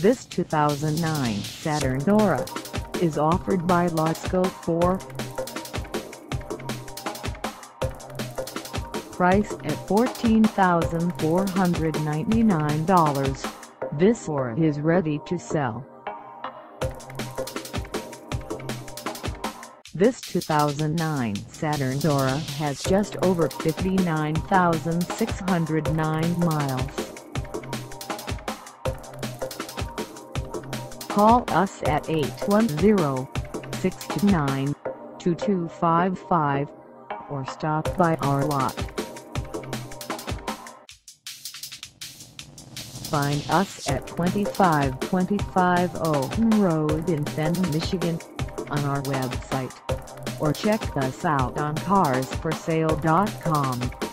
This 2009 Saturn Aura is offered by Lasco Ford. Price at $14,499. This Aura is ready to sell. This 2009 Saturn Aura has just over 59,609 miles. Call us at 810-629-2255 or stop by our lot. Find us at 2525 Owen Road in Fenton, Michigan on our website or check us out on carsforsale.com.